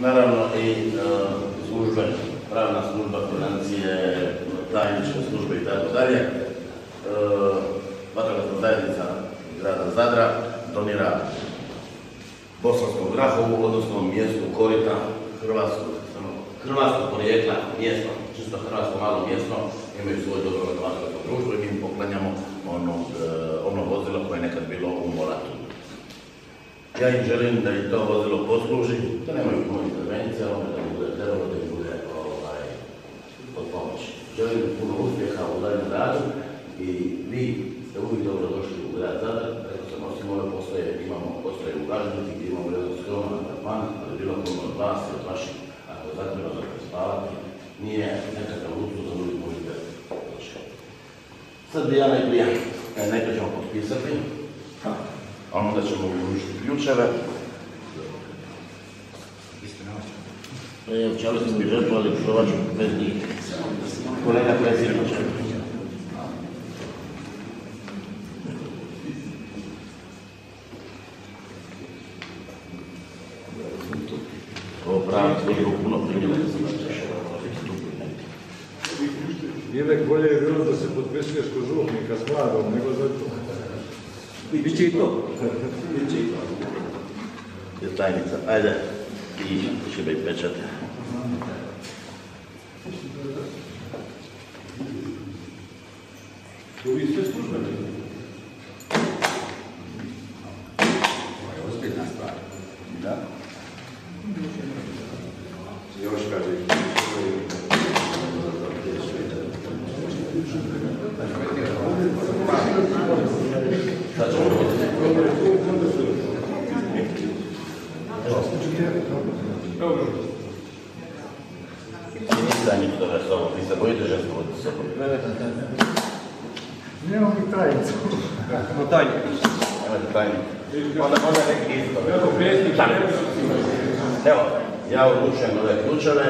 Naravno i e, službe, pravna služba, financije, tajničke službe i tako. E, Vatrogasna zajednica grada Zadra donira Bosanskom Grahovu, odnosno mjestu Korita, Hrvatskog, porijekla, mjesto, čisto hrvatsko malo mjesto, imaju svoj dobrovoljno vatrogasno društvo i mi im poklanjamo onog, e, ono vozilo koje je nekad bilo. Ja im želim da im to vozilo posluži, da nemaju puno intervencija, ono da bude trebalo da im bude ovaj, od pomoći. Želim im puno uspjeha u daljem radu i vi ste uvijek dobro došli u grad Zadar, rekao sam, osim ove postoje, imamo postoje u Gažnici gdje imamo jedan skroman apartman, ali bilo puno od vas i od vaših, ako zatreba za spavati, nije nekakav luksuz da uvijek možete doći. Sad bi ja najprije, e, najprije ćemo potpisati, a onda ćemo uručiti ključeve. E, Čali smo bi žrtvu, ali provat ću bez njih. Kolega predsjedniče. Ovo pravi službu puno primjera Ivek bolje je bilo da se potpisuješ kod župnika s mladom, nego za to. Biće i to. Biće i to. Je tajnica, ajde, i će biti pečat. To vi sve službeni. Ovo je ozbiljna stvar. Da. Još kaže, Sad ćemo vidjeti. Ministra njih toga s sobom, vi se bojite žensko voditi s sobom. Nemamo mi tajicu. no tajnik. Nemate tajnik. Onda, onda neki isto. Evo, ja uručujem ove ključeve,